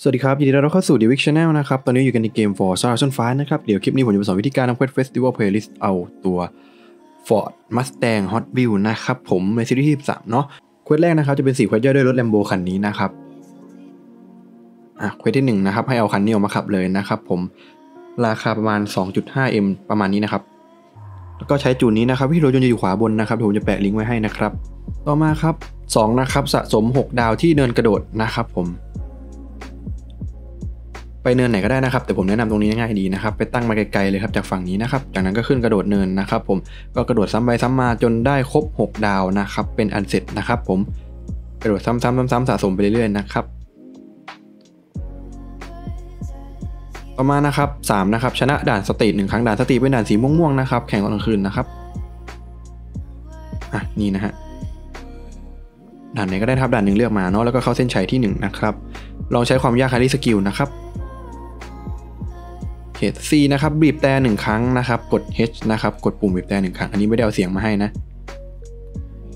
สวัสดีครับ ยินดีต้อนรับเข้าสู่ The Wick Channel นะครับ ตอนนี้อยู่กันในเกม Forza Horizon 5นะครับ เดี๋ยวคลิปนี้ผมจะมาสอนวิธีการทำ Quest Festival Playlist เอาตัว Ford Mustang Hot Wheels นะครับ ผมในซีรีส์ที่13เนาะ quest แรกนะครับ จะเป็น4 quest ย่อยด้วยรถ Lambo คันนี้นะครับอะ quest ที่1นะครับ ให้เอาคันนี้ออกมาขับเลยนะครับผมราคาประมาณ 2.5M ประมาณนี้นะครับ แล้วก็ใช้จูนนี้นะครับวิธีโหลดจูนจะอยู่ขวาบนนะครับผมจะแปะลิงก์ไว้ให้นะครับ ต่อมาครับ2นะครับสะสม 6 ดาวที่เนินกระโดดนะครับผม ไปเนินไหนก็ได้นะครับ แต่ผมแนะนำตรงนี้ง่ายดีนะครับ ไปตั้งมาไกลๆเลยครับจากฝั่งนี้นะครับ จากนั้นก็ขึ้นกระโดดเนินนะครับ ผมก็กระโดดซ้ำไปซ้ำมาจนได้ครบ 6 ดาวนะครับ เป็นอันเสร็จนะครับ ผมกระโดดซ้ำๆซ้ำๆสะสมไปเรื่อยๆนะครับต่อมานะครับ3นะครับชนะด่านสตรีทหนึ่งครั้งด่านสตรีทเป็นด่านสีม่วงๆนะครับ แข่งตอนกลางคืนนะครับอะนี่นะฮะด่านไหนก็ได้สักด่านหนึ่งเลือกมาเนาะแล้วก็เข้าเส้นชัยที่1นะครับลองใช้ความยาก Highly Skilled นะครับ C นะครับบีบแตรหนึ่งครั้งนะครับ กด H นะครับกดปุ่มบีบแตรหนึ่งครั้ง อันนี้ไม่ได้เอาเสียงมาให้นะ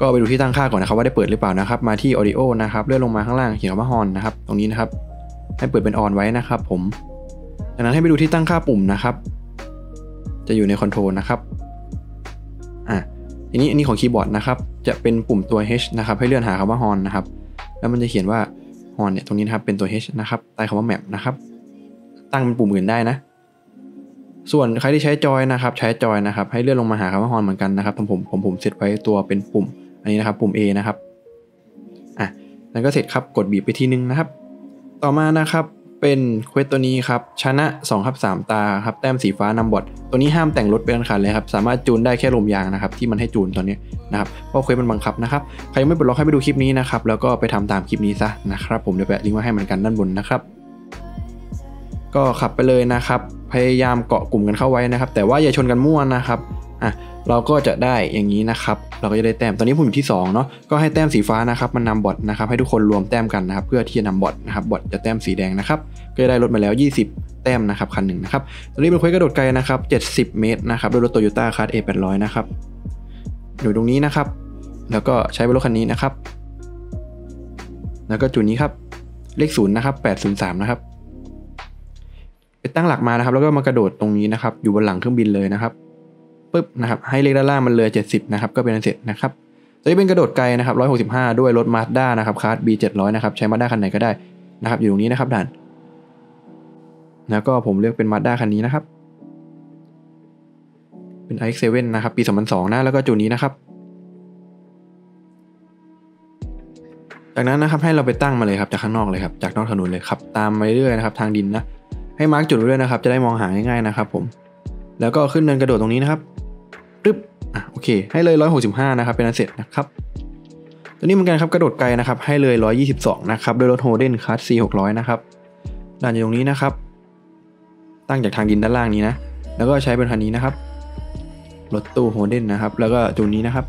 ก็ไปดูที่ตั้งค่าก่อนนะครับว่าได้เปิดหรือเปล่านะครับ มาที่ Audio นะครับเลื่อนลงมาข้างล่างเขียนคำว่า Horn นะครับ ตรงนี้นะครับ ให้เปิดเป็น On ไว้นะครับ ผม จากนั้นให้ไปดูที่ตั้งค่าปุ่มนะครับ จะอยู่ในคอนโทรลนะครับอะทีนี้อันนี้ของคีย์บอร์ดนะครับ จะเป็นปุ่มตัว H นะครับให้เลื่อนหาคำว่า Horn นะครับ แล้วมันจะเขียนว่า Horn เนี่ยตรงนี้นะครับเป็นตัว H นะครับใต้คำว่า Map นะครับตั้งเป็นปุ่มอื่นได้นะ ส่วนใครที่ใช้จอยนะครับใช้จอยนะครับให้เลื่อนลงมาหาคำว่า Horn เหมือนกันนะครับผมผมผมผมเซตไว้ตัวเป็นปุ่ม อันนี้นะครับปุ่ม A นะครับอะแล้วก็เสร็จครับกดบีบไปทีนึงนะครับ ต่อมานะครับเป็น quest ตัวนี้ครับชนะ2ครับ3ตาครับแต้มสีฟ้านำบอทตัวนี้ห้ามแต่งรถเป็นคันเลยครับสามารถจูนได้แค่ลมยางนะครับที่มันให้จูนตอนนี้นะครับเพราะ quest มันบังคับนะครับใครยังไม่ปลดล็อกให้ไปดูคลิปนี้นะครับแล้วก็ไปทำตามคลิปนี้ซะนะครับผมเดี๋ยวแปะลิงก์ไว้ให้เหมือนกันด้านบนนะครับ ก็ขับไปเลยนะครับ พยายามเกาะกลุ่มกันเข้าไว้นะครับ แต่ว่าอย่าชนกันมั่วนะครับอะเราก็จะได้อย่างนี้นะครับ เราก็จะได้แต้ม ตอนนี้ผมอยู่ที่2เนาะ ก็ให้แต้มสีฟ้านะครับ มันนำบอทนะครับ ให้ทุกคนรวมแต้มกันนะครับ เพื่อที่จะนำบอทนะครับ บอทจะแต้มสีแดงนะครับ ก็จะได้รถมาแล้ว 20 แต้มนะครับ คันหนึ่งนะครับ ตอนนี้เป็น quest กระโดดไกลนะครับ 70 เมตรนะครับด้วยรถโตโยต้าคาร์ด A800 นะครับ อยู่ตรงนี้นะครับ แล้วก็ใช้รถคันนี้นะครับ แล้วก็จูนนี้ครับ เลขศูนย์นะครับ803 นะครับ ตั้งหลักมานะครับ แล้วก็มากระโดดตรงนี้นะครับ อยู่บนหลังเครื่องบินเลยนะครับปึ๊บนะครับ ให้เลขด้านล่างมันเลย 70 นะครับ ก็เป็นอันเสร็จนะครับตัวนี้เป็นกระโดดไกลนะครับ 165 ด้วยรถมาสด้านะครับคาร์ด B700 นะครับ ใช้มาสด้าคันไหนก็ได้นะครับ อยู่ตรงนี้นะครับด่าน แล้วก็ผมเลือกเป็นมาสด้าคันนี้นะครับ เป็น iX7 นะครับ ปี 2002 นะ แล้วก็จุดนี้นะครับ จากนั้นนะครับให้เราไปตั้งมาเลยครับ จากข้างนอกเลยครับ จากนอกถนนเลยขับ ตามไปเรื่อยๆนะครับ ทางดินนะ ให้มาร์กจุดไว้ด้วยนะครับ จะได้มองหาง่ายๆนะครับผม แล้วก็ขึ้นเนินกระโดดตรงนี้นะครับปึ๊บอะโอเค ให้เลย 165 นะครับ เป็นอันเสร็จนะครับ ตัวนี้เหมือนกันครับกระโดดไกลนะครับ ให้เลย 122 นะครับ โดยรถโฮเดนคัส C600 นะครับด่านอยู่ตรงนี้นะครับ ตั้งจากทางดินด้านล่างนี้นะ แล้วก็ใช้เป็นคันนี้นะครับ รถตู้โฮเดนนะครับ แล้วก็จูนนี้นะครับ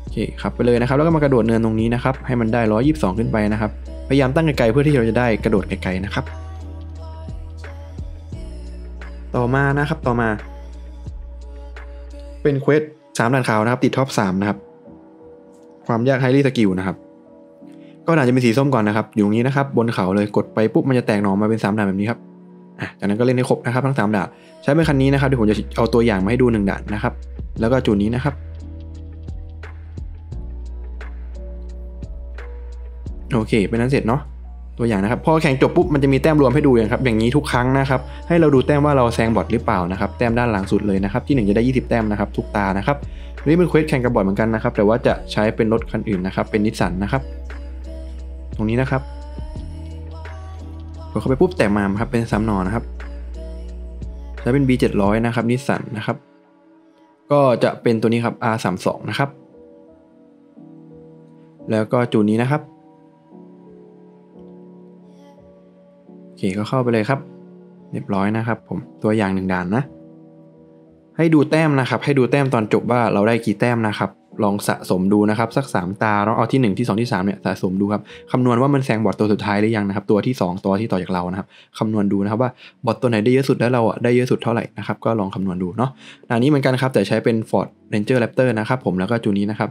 โอเคครับไปเลยนะครับ แล้วก็มากระโดดเนินตรงนี้นะครับ ให้มันได้ 122 ขึ้นไปนะครับ พยายามตั้งไกลๆเพื่อที่เราจะได้กระโดดไกลๆนะครับ ต่อมานะครับต่อมา เป็น quest สามด่านขาวนะครับ ติด top สามนะครับ ความยาก Highly Skilled นะครับ ก็ด่านจะเป็นสีส้มก่อนนะครับ อยู่ตรงนี้นะครับ บนเขาเลยกดไปปุ๊บมันจะแตกหน่อมาเป็นสามด่านแบบนี้ครับอะจากนั้นก็เล่นให้ครบนะครับทั้งสามด่านใช้เป็นคันนี้นะครับเดี๋ยวผมจะเอาตัวอย่างมาให้ดูหนึ่งด่านนะครับ แล้วก็จูนนี้นะครับ โอเคเป็นอันเสร็จเนาะตัวอย่างนะครับพอแข่งจบปุ๊บมันจะมีแต้มรวมให้ดูอย่างครับอย่างนี้ทุกครั้งนะครับให้เราดูแต้มว่าเราแซงบอทหรือเปล่านะครับแต้มด้านหลังสุดเลยนะครับที่1จะได้ 20 แต้มนะครับทุกตานะครับนี่เป็น quest แข่งกับบอทเหมือนกันนะครับแต่ว่าจะใช้เป็นรถคันอื่นนะครับเป็นนิสสันนะครับตรงนี้นะครับกดเข้าไปปุ๊บแตกมาครับเป็นสามหน่อนะครับใช้เป็น B700 นะครับนิสสันนะครับก็จะเป็นตัวนี้ครับ R32 นะครับแล้วก็จูนนี้นะครับ เคก็เข้าไปเลยครับ เรียบร้อยนะครับผมตัวอย่างหนึ่งด่านนะ ให้ดูแต้มนะครับ ให้ดูแต้มตอนจบว่าเราได้กี่แต้มนะครับลองสะสมดูนะครับสัก 3 ตาเราเอาที่ 1 ที่ 2 ที่ 3เนี่ยสะสมดูครับคำนวณว่ามันแซงบอทตัวสุดท้ายหรือยังนะครับตัวที่ 2 ตัวที่ต่อจากเรานะครับคำนวณดูนะครับว่าบอทตัวไหนได้เยอะสุดแล้วเราอะได้เยอะสุดเท่าไหร่นะครับก็ลองคำนวณดูเนาะด่านนี้เหมือนกันครับแต่ใช้เป็น Ford Ranger Raptor นะครับผมแล้วก็จูนี้นะครับ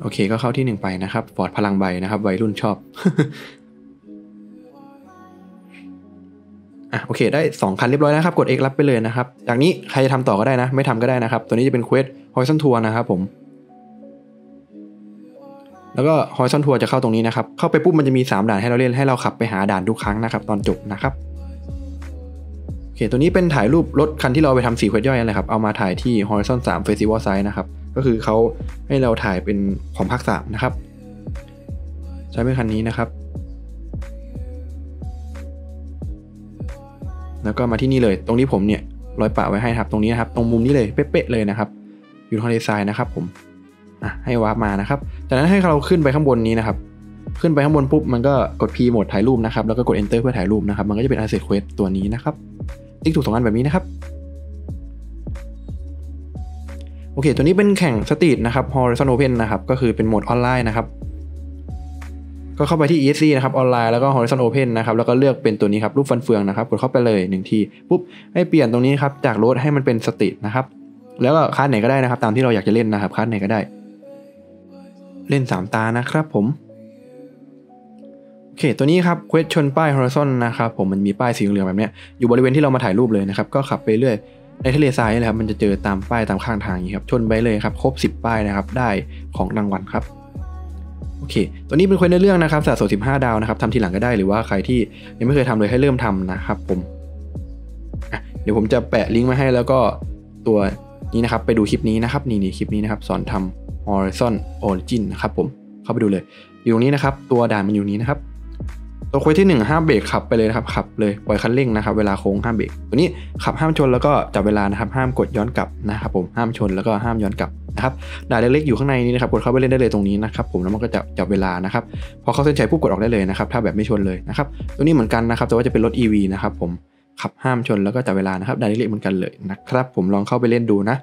โอเคก็เข้าที่หนึ่งไปนะครับฟอร์ดพลังใบนะครับวัยรุ่นชอบอะโอเคได้ 2 คันเรียบร้อยนะครับ กด X รับไปเลยนะครับจากนี้ใครจะทำต่อก็ได้นะ ไม่ทำก็ได้นะครับ ตัวนี้จะเป็นเควส Horizon Tour นะครับผม แล้วก็ Horizon Tour จะเข้าตรงนี้นะครับ เข้าไปปุ๊บมันจะมี 3 ด่านให้เราเล่นให้เราขับไปหาด่านทุกครั้งนะครับ ตอนจบนะครับโอเคตัวนี้เป็นถ่ายรูปรถคันที่เราไปทำสี่ quest ย่อยนั่นแหละครับเอามาถ่ายที่ Horizon 3 Festival Site นะครับ ก็คือเขาให้เราถ่ายเป็นของภาค3นะครับ ใช้เป็นคันนี้นะครับ แล้วก็มาที่นี่เลย ตรงนี้ผมเนี่ยรอยปะไว้ให้ครับ ตรงนี้นะครับ ตรงมุมนี้เลยเป๊ะๆเลยนะครับ อยู่ทางดีไซน์นะครับผมอะให้วาร์ปมานะครับ จากนั้นให้เราขึ้นไปข้างบนนี้นะครับ ขึ้นไปข้างบนปุ๊บมันก็กด P โหมดถ่ายรูปนะครับ แล้วก็กด Enter เพื่อถ่ายรูปนะครับ มันก็จะเป็น Asset Quest ตัวนี้นะครับติ๊กถูกสองอันแบบนี้นะครับ โอเค ตัวนี้เป็นแข่ง street นะครับ Horizon Open นะครับ ก็คือเป็นโหมดออนไลน์นะครับ ก็เข้าไปที่ ESC นะครับออนไลน์แล้วก็ Horizon Open นะครับ แล้วก็เลือกเป็นตัวนี้ครับ รูปฟันเฟืองนะครับ กดเข้าไปเลย1ทีปุ๊บให้เปลี่ยนตรงนี้ครับ จาก road ให้มันเป็น street นะครับ แล้วก็คลาสไหนก็ได้นะครับ ตามที่เราอยากจะเล่นนะครับคลาสไหนก็ได้ เล่น 3 ตานะครับ ผมโอเค ตัวนี้ครับ quest ชนป้าย Horizon นะครับผมมันมีป้ายสีเหลืองแบบนี้อยู่บริเวณที่เรามาถ่ายรูปเลยนะครับ ก็ขับไปเรื่อย ในทะเลทรายนี่แหละครับมันจะเจอตามป้ายตามข้างทางอย่างนี้ครับชนไปเลยครับครบ 10 ป้ายนะครับได้ของรางวัลครับโอเค ตัวนี้เป็น quest ในเรื่องนะครับสะสม15 ดาวนะครับทำทีหลังก็ได้หรือว่าใครที่ยังไม่เคยทำเลยให้เริ่มทำนะครับผมเดี๋ยวผมจะแปะลิงก์มาให้แล้วก็ตัวนี้นะครับไปดูคลิปนี้นะครับนี่นี่คลิปนี้นะครับสอนทำ Horizon Origin นะครับผมเข้าไปดูเลย อยู่ตรงนี้นะครับ ตัวด่านมันอยู่นี้นะครับ ตัวควสที่1ห้ามเบรกขับไปเลยนะครับขับเลยปล่อยคันเร่งนะครับเวลาโค้งห้ามเบรกตัวนี้ขับห้ามชนแล้วก็จับเวลานะครับห้ามกดย้อนกลับนะครับผมห้ามชนแล้วก็ห้ามย้อนกลับนะครับด่านเล็กๆอยู่ข้างในนี้นะครับกดเข้าไปเล่นได้เลยตรงนี้นะครับผมแล้วมันก็จะจับเวลานะครับพอเข้าเส้นชัยปุ๊บกดออกได้เลยนะครับถ้าแบบไม่ชนเลยนะครับตัวนี้เหมือนกันนะครับแต่ว่าจะเป็นรถ EV นะครับผมขับห้ามชนแล้วก็จับเวลานะครับด่านเล็กๆเหมือนกันเลยนะครับผมลองเข้าไปเล่นดูนะ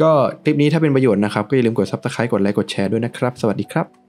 ก็คลิปนี้ถ้าเป็นประโยชน์นะครับก็อย่าลืมกด subscribe กดไลค์กดแชร์ด้วยนะครับ สวัสดีครับ